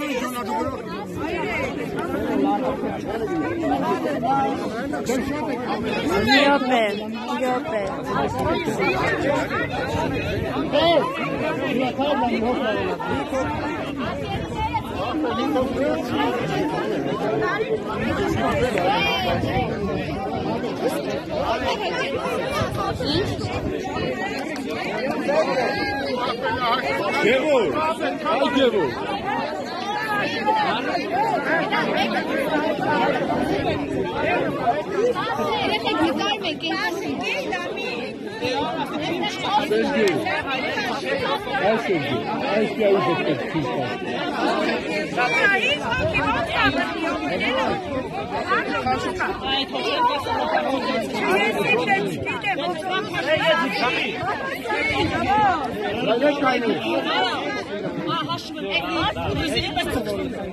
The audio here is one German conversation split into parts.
Your pen, your pen. Devil! Deja explicarme qué Ահաշվում եմ, այդ մասը դու զինվես ծուցում։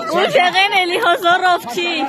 اون دقیقه ملی هزار رفتی